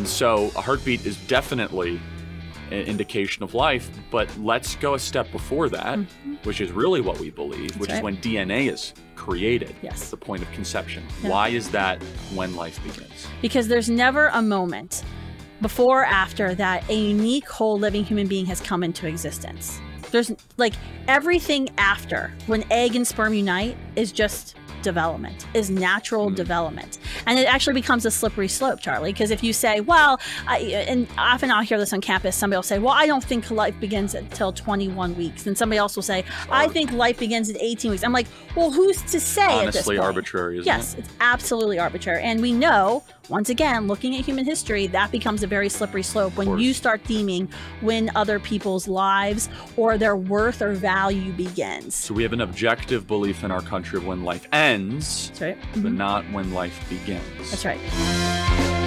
And so a heartbeat is definitely an indication of life, but let's go a step before that, mm-hmm. which is really what we believe, which right. is when DNA is created. Yes. The point of conception. Yeah. Why is that when life begins? Because there's never a moment before or after that a unique whole living human being has come into existence. There's like everything after when egg and sperm unite is just development, is natural mm. development. And it actually becomes a slippery slope, Charlie, because if you say, well, I, and often I'll hear this on campus, somebody will say, well, I don't think life begins until 21 weeks. And somebody else will say, I think life begins at 18 weeks. I'm like, well, who's to say Honestly arbitrary, yes, it? Yes, it's absolutely arbitrary. And we know once again, looking at human history, that becomes a very slippery slope when you start deeming when other people's lives or their worth or value begins. So we have an objective belief in our country of when life ends, That's right. but mm-hmm. not when life begins. That's right.